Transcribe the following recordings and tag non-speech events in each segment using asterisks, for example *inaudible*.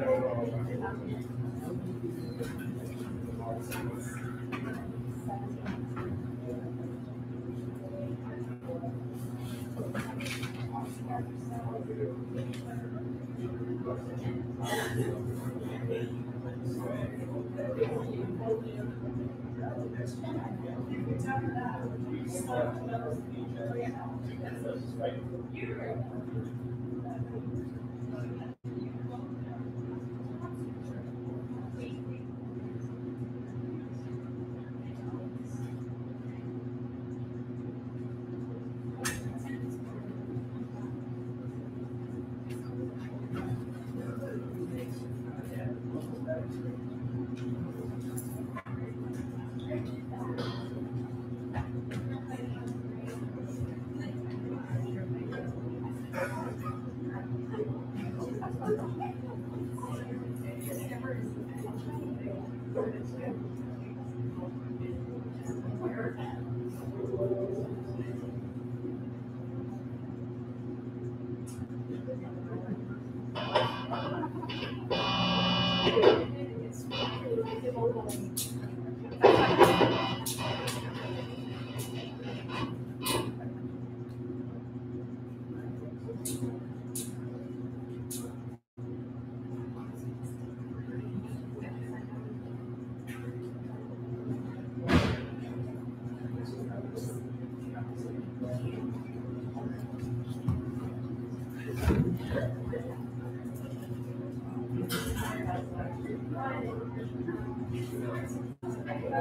Right.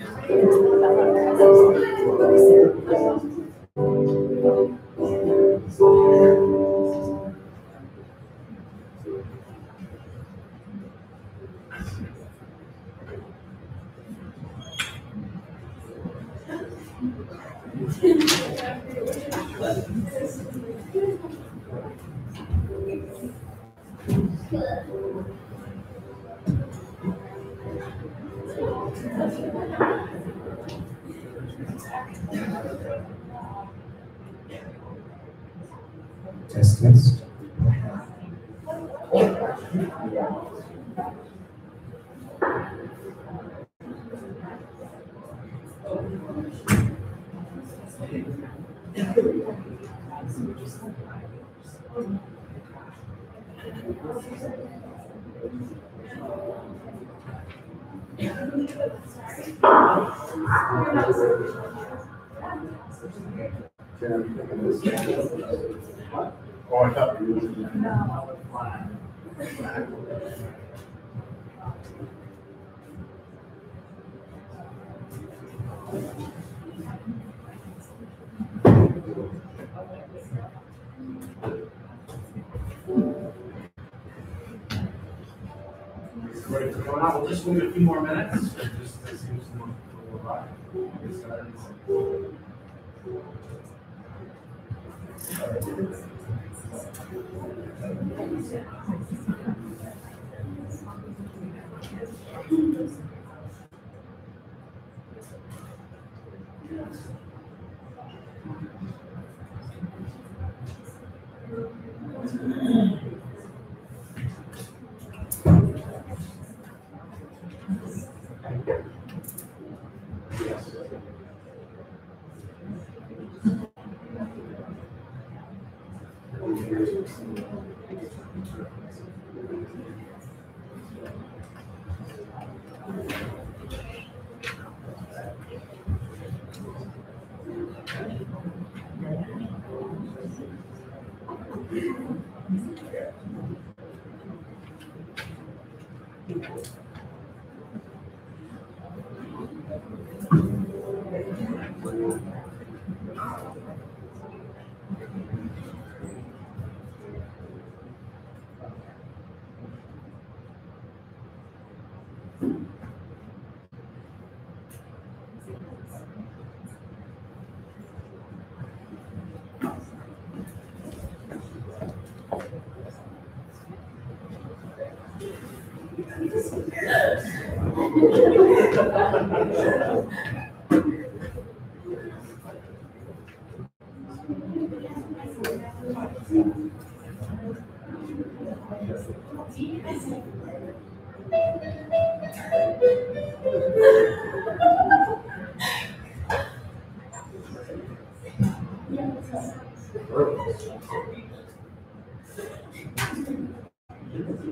Thank you. Test, test. Oh, I thought you were. Ready going out, we'll just wait a few more minutes, just, this seems to go by. Get started. All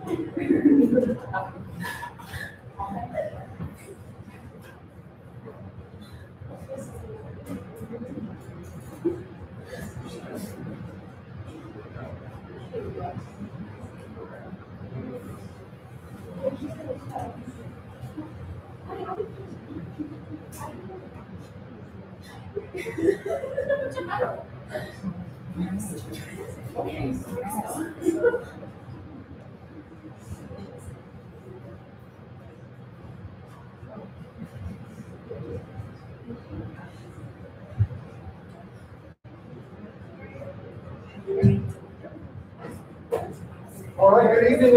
good evening,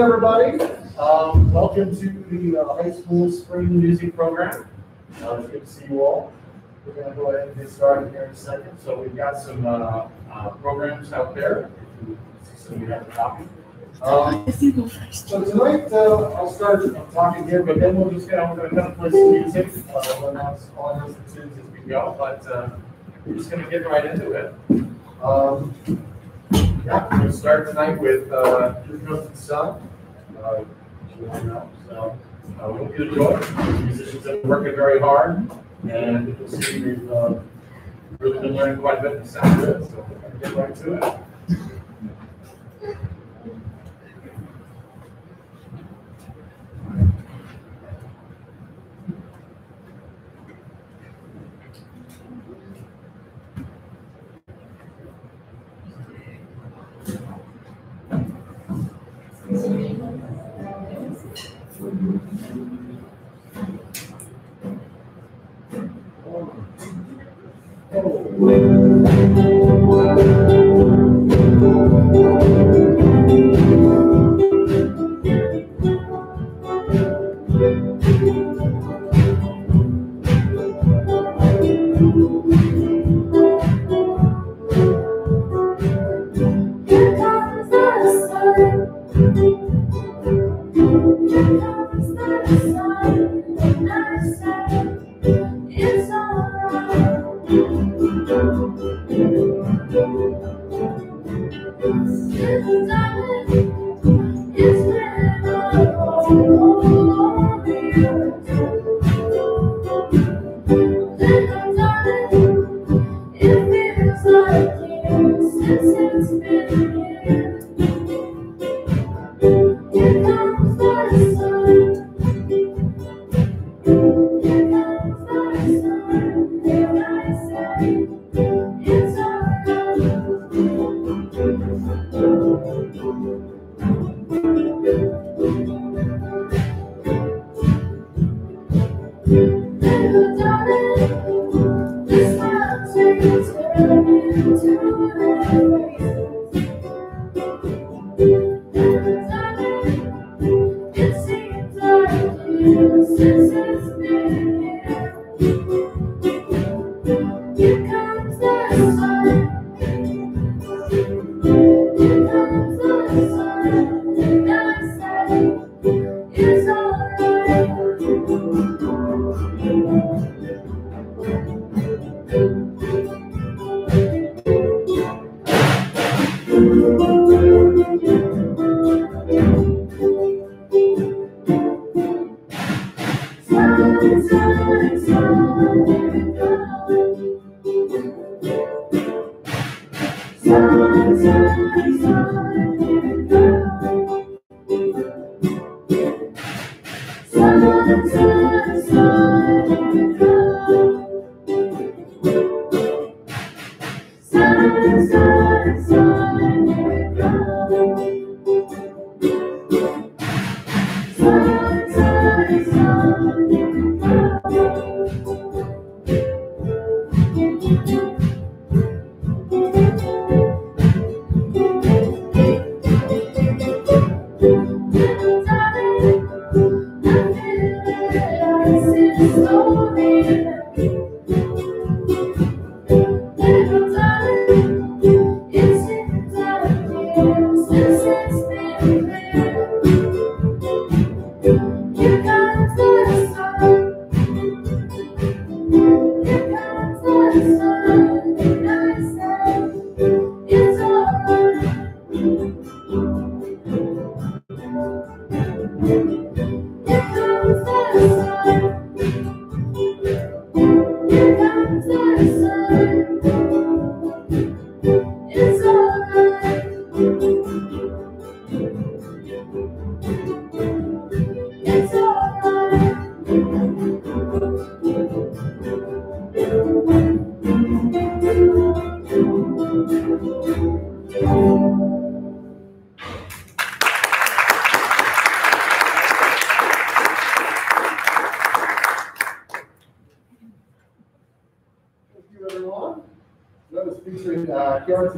everybody. Um, welcome to the uh, high school spring music program. Uh, it's good to see you all. We're gonna go ahead and get started here in a second. So we've got some, uh, uh, programs out there. So we have a copy. Um, so tonight, uh, I'll start talking here, but then we'll just get on, we're kind of play some music. We'll announce all those tunes as we go, but, uh, we're just gonna get right into it. Um, yeah, we're gonna start tonight with, uh, the Sun. So, we hope you enjoy. Musicians have been working very hard, and we've, really been learning quite a bit and sound good, so get right to it. 你 Genesis is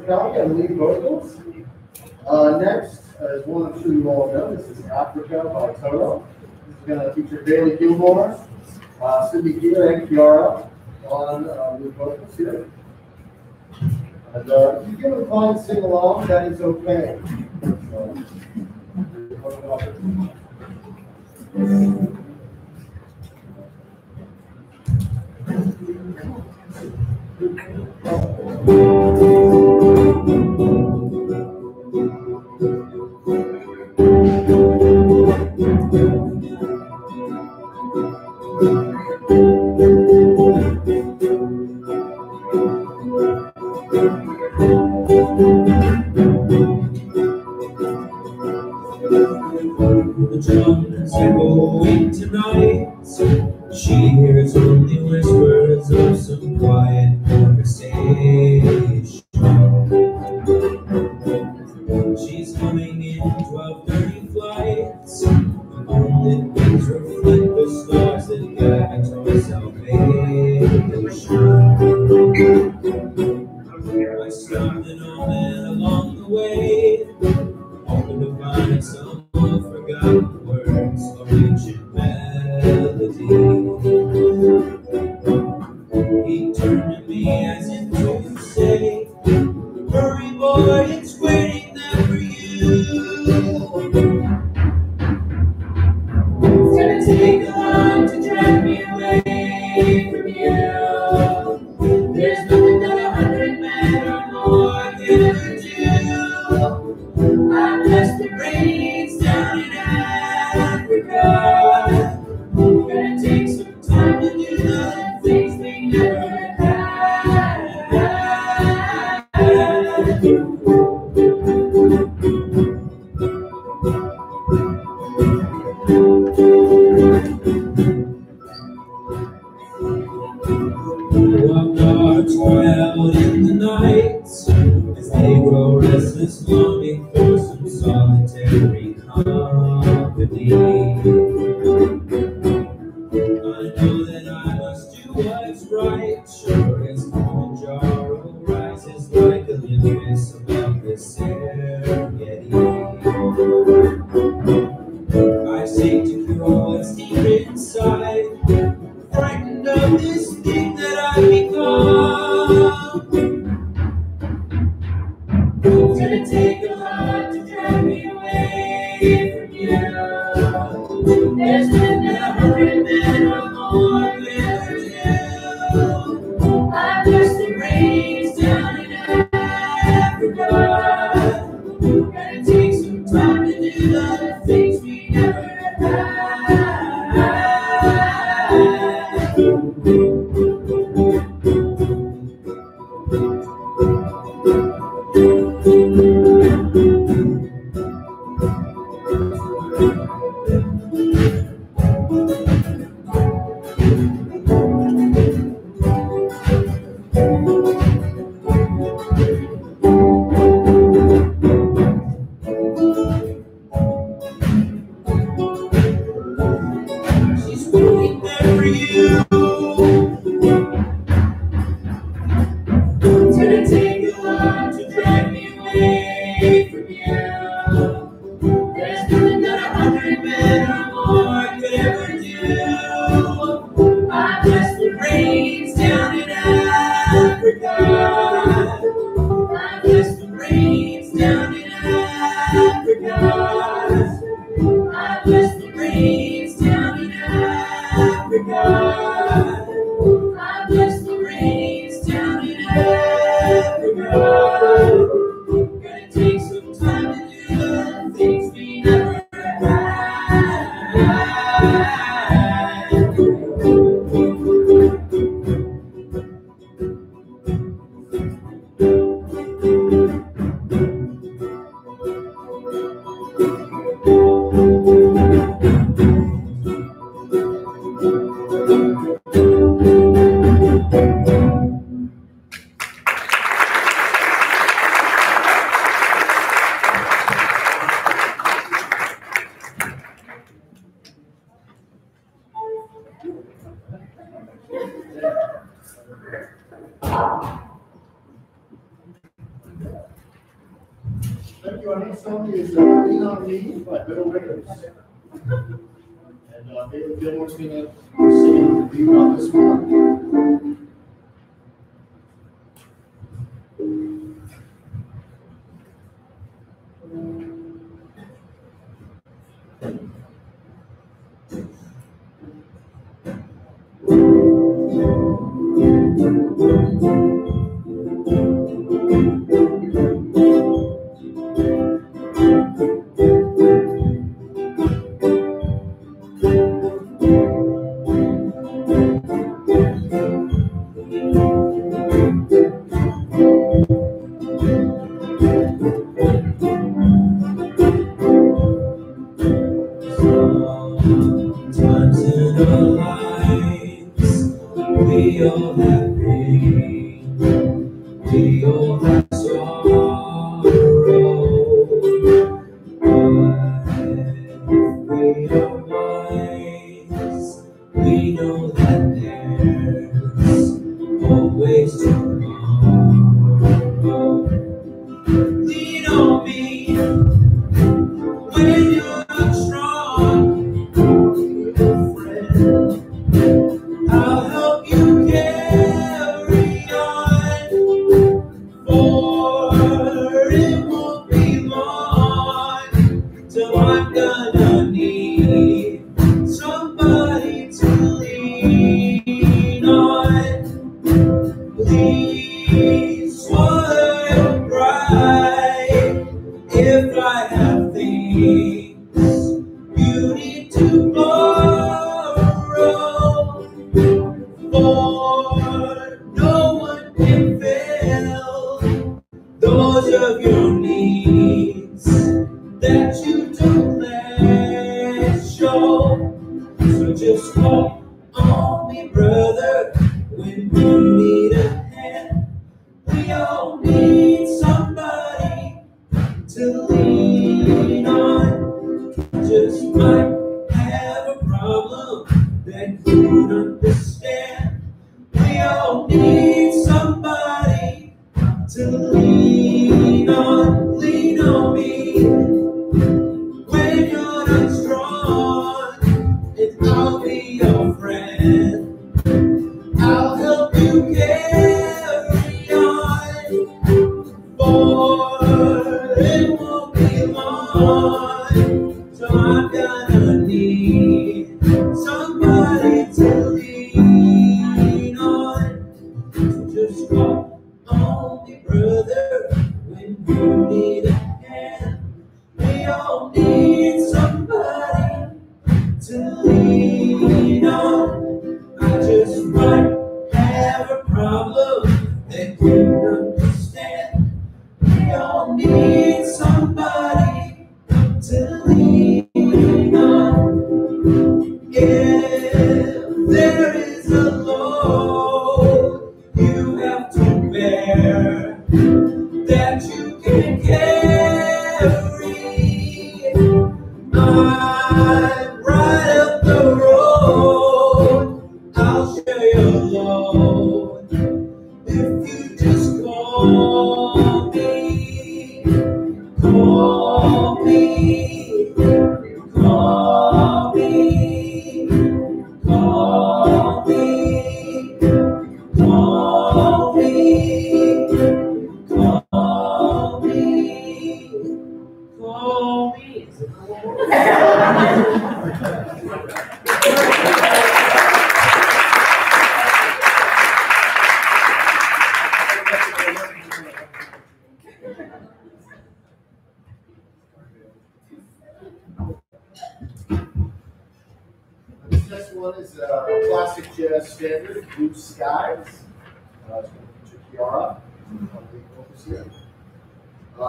Metallica and lead vocals. Uh, next, as one of two you all know, this is Africa by Toto. This is going to feature Bailey Gilmore, uh, Cindy Gear, and Kiara on uh, lead vocals here. And uh, if you give a fine sing along, that is okay. So, Thank you. drums are going tonight. She hears only whispers of some quiet conversation. The कुछ भी नहीं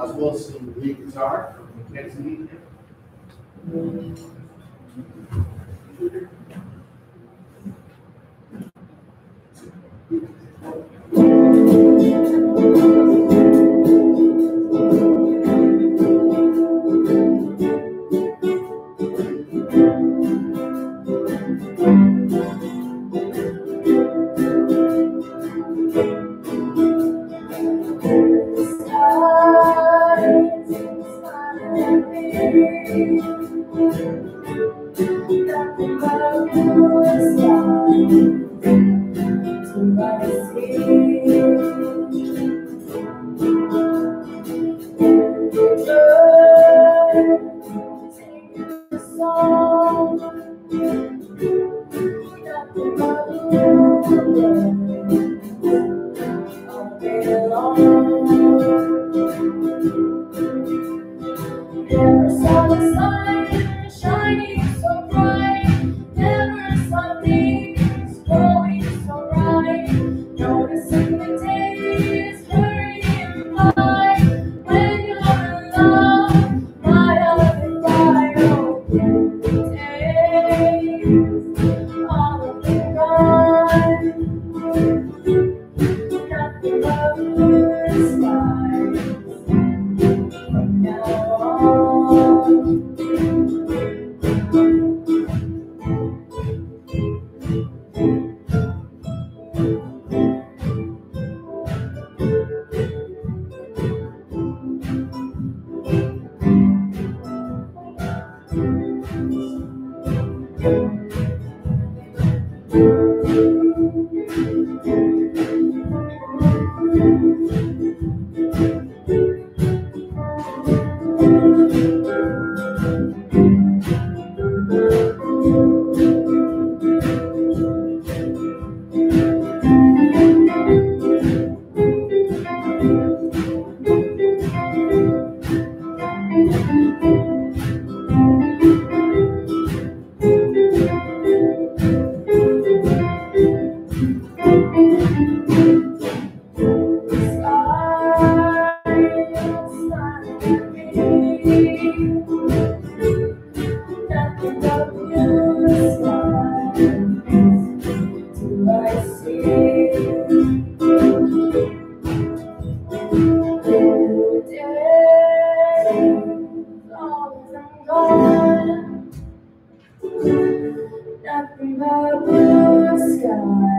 as some lead guitar from Mackenzie. Never from a blue sky.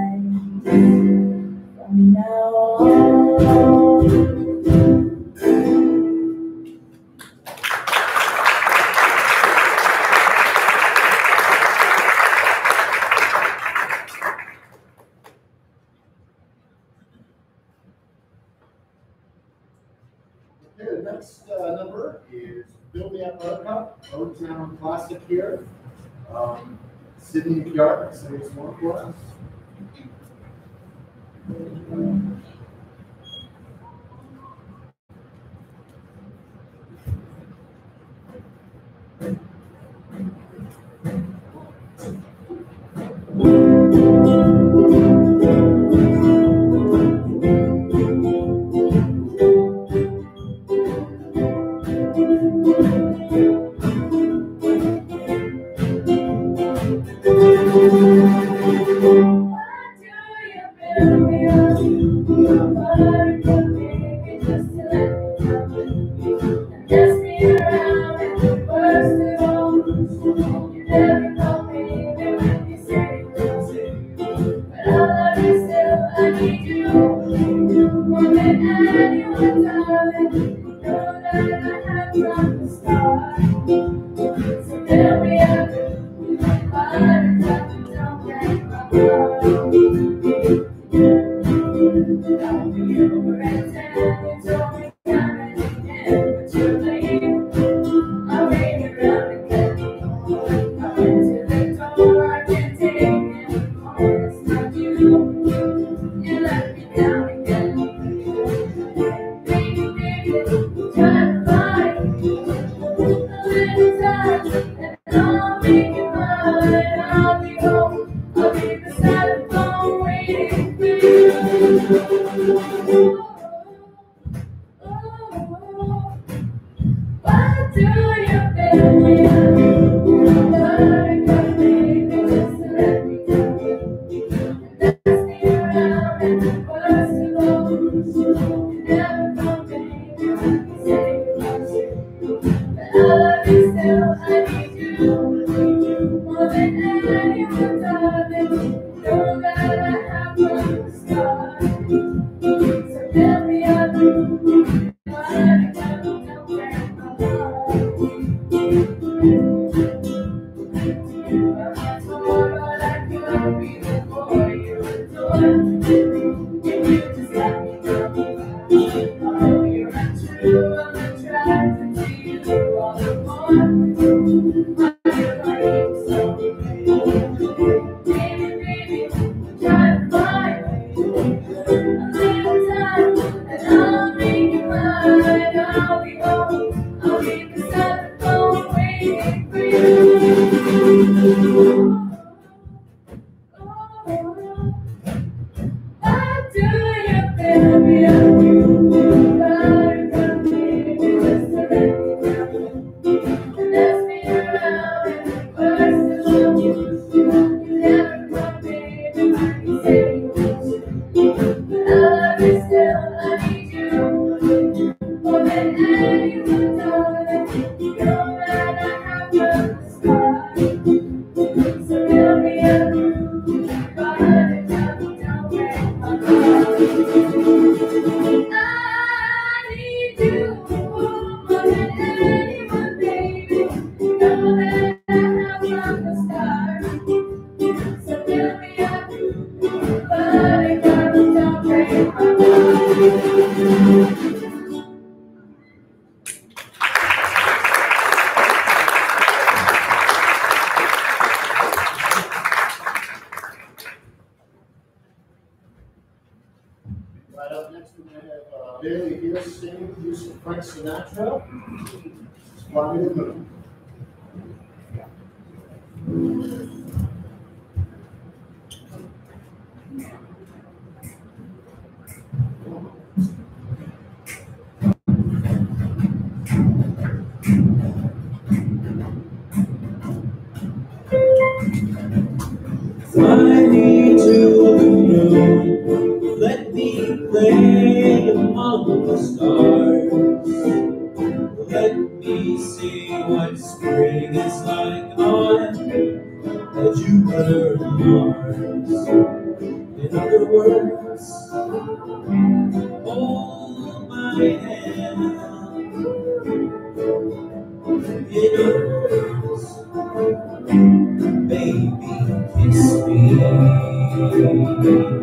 yards. One for us. Hallelujah. Amen. Let me see what spring is like on Jupiter and Mars. In other words, hold my hand. In other words, baby, kiss me.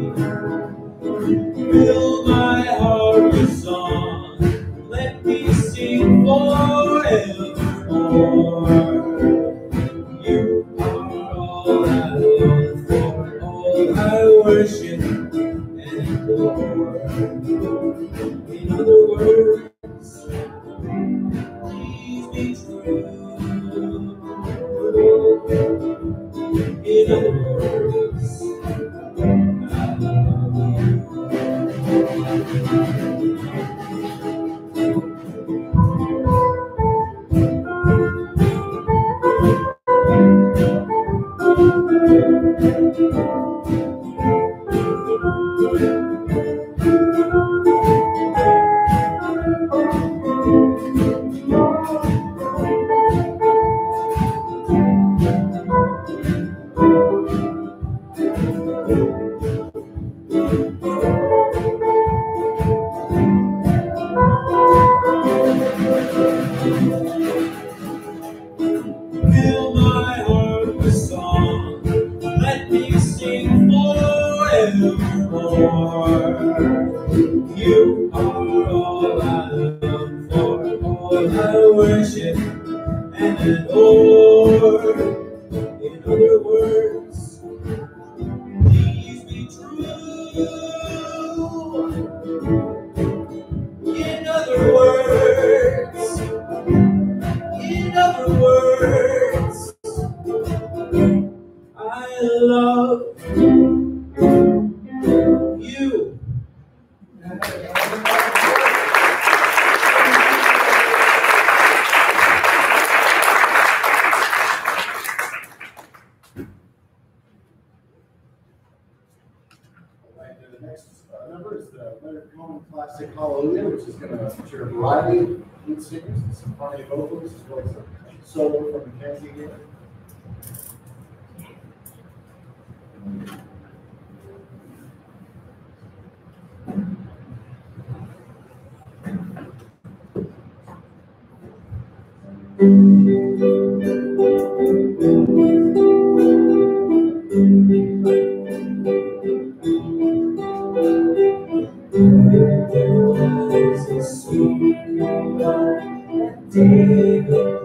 Forevermore. You are all I long for, all I worship and adore. In other words, of lead singers some funny vocals, as well as a solo from Mackenzie here. There's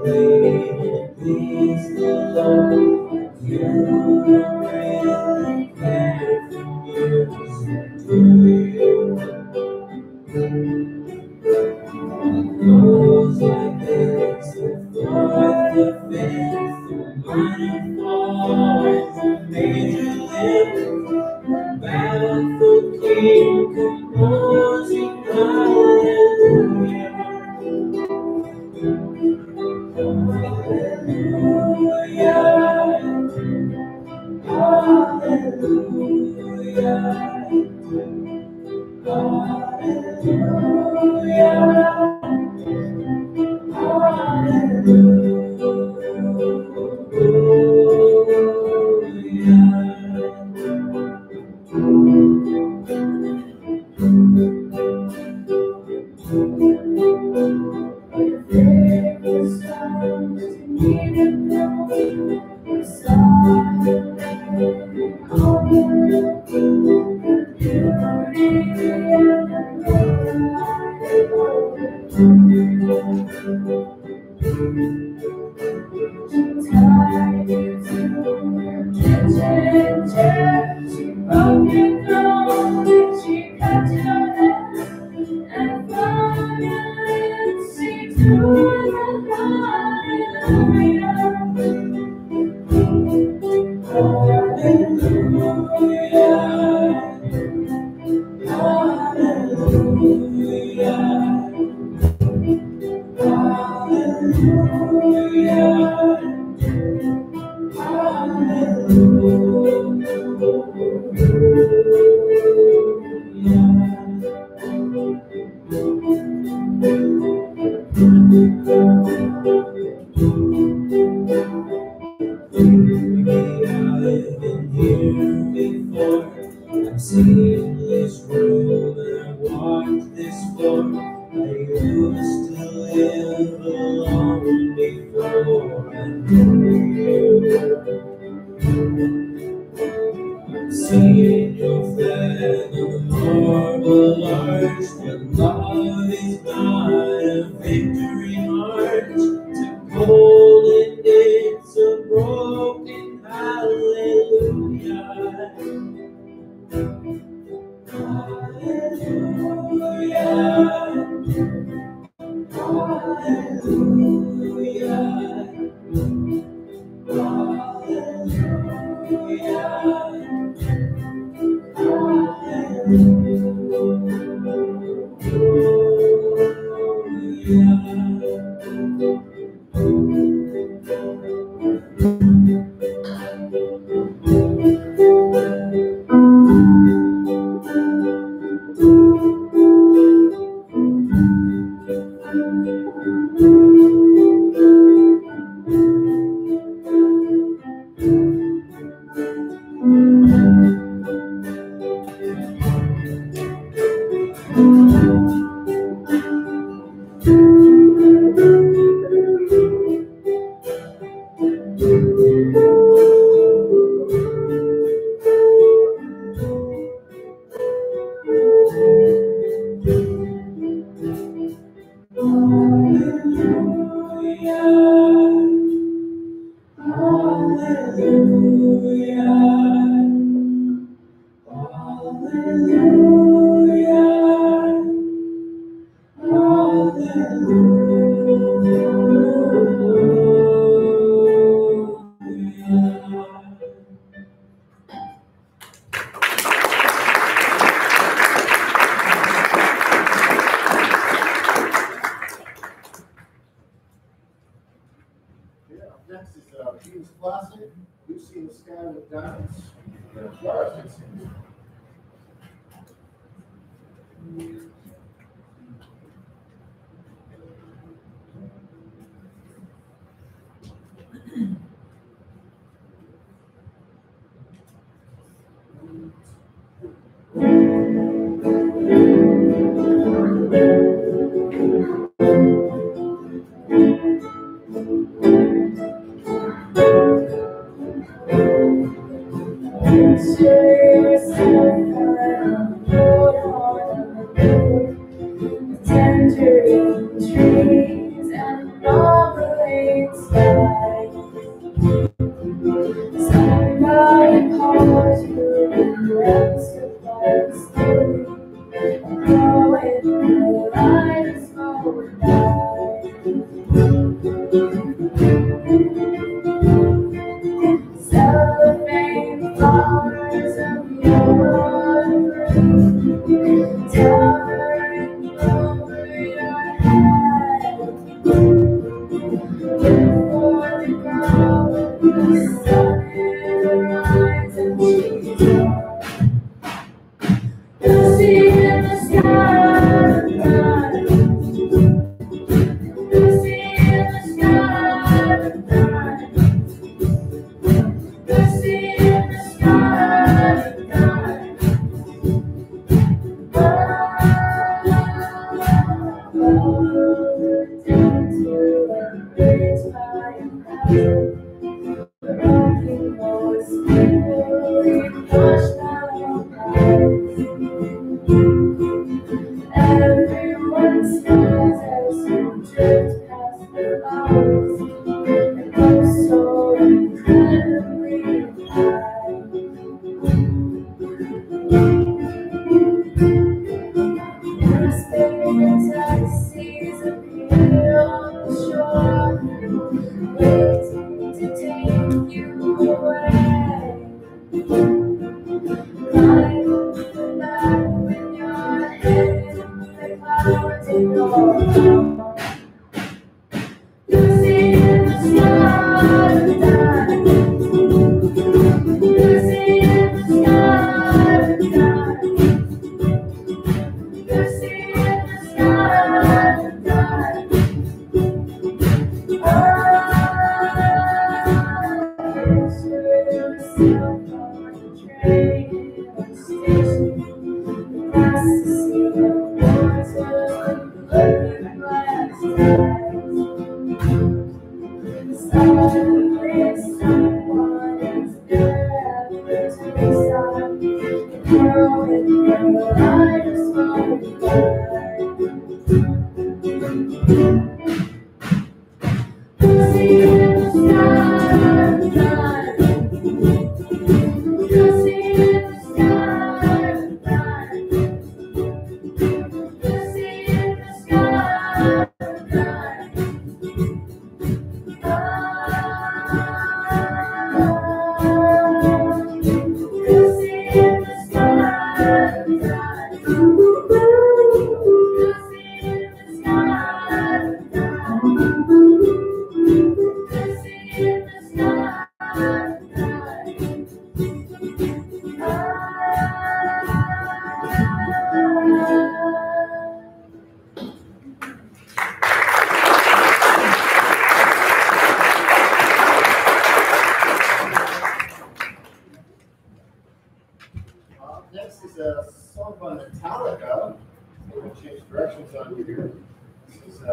it pleased the Lord. You really cared for years, do? It goes like this, the fourth, the fifth, the minor the major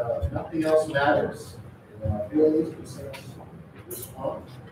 Uh, nothing else matters. And uh, concerns, respond. Uh,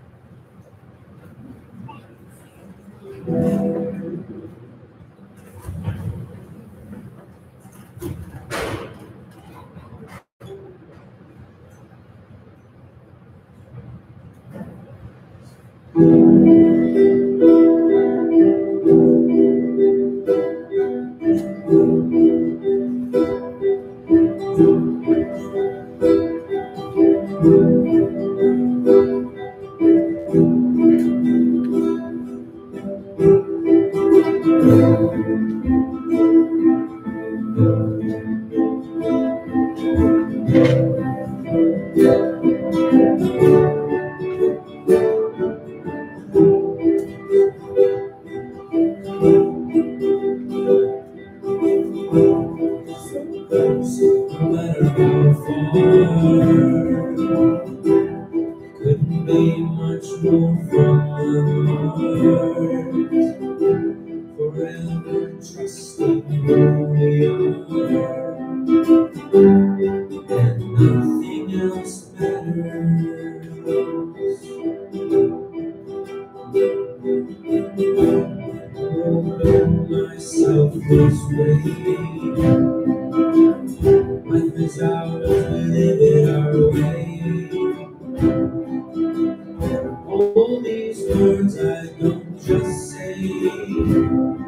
Amen.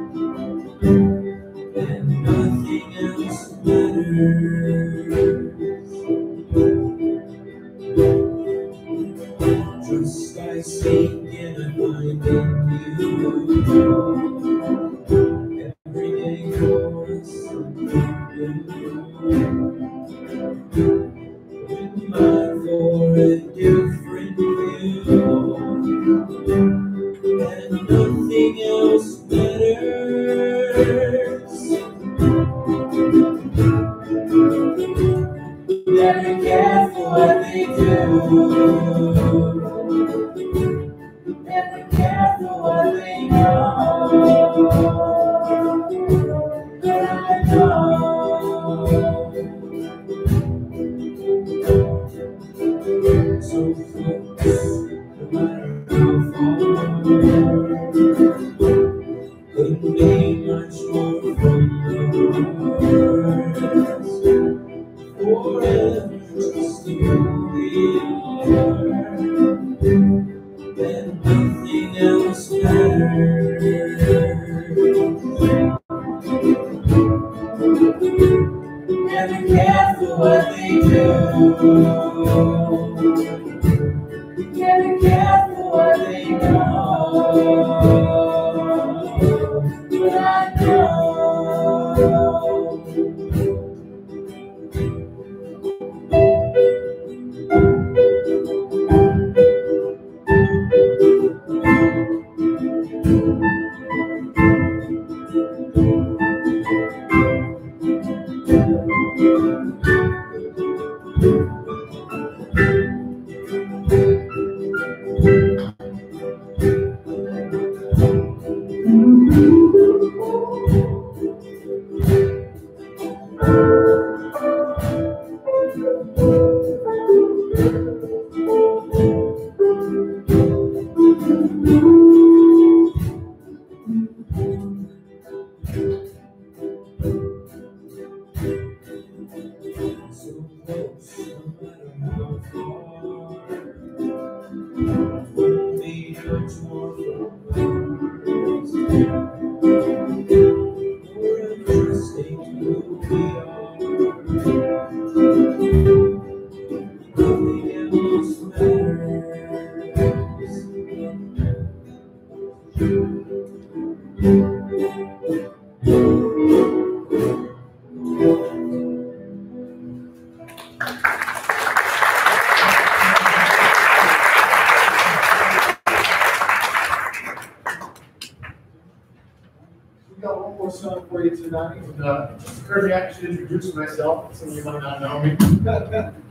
introduce myself. Some of you might not know me. *laughs*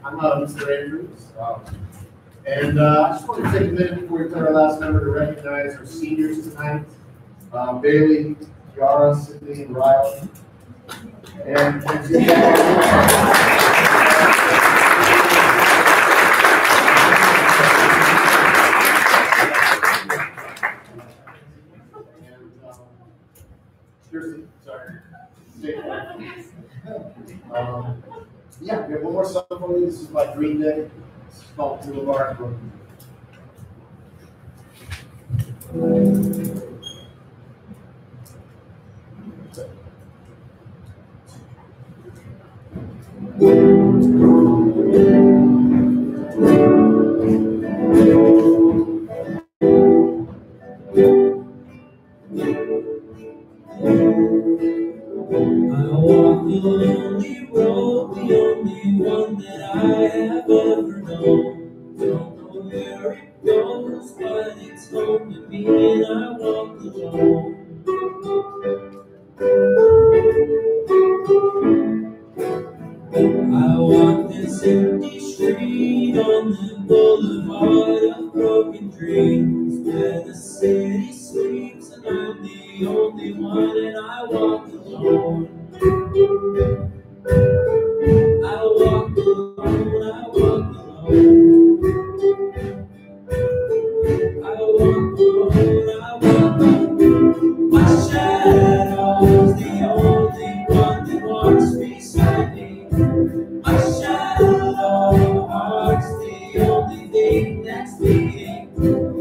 I'm uh, Mr. Andrews. Um, and uh, I just want to take a minute before we put our last number to recognize our seniors tonight uh, Bailey, Yara, Sydney, and Ryle. And, and South Greenwood, Salt Boulevard, Brooklyn. next meeting.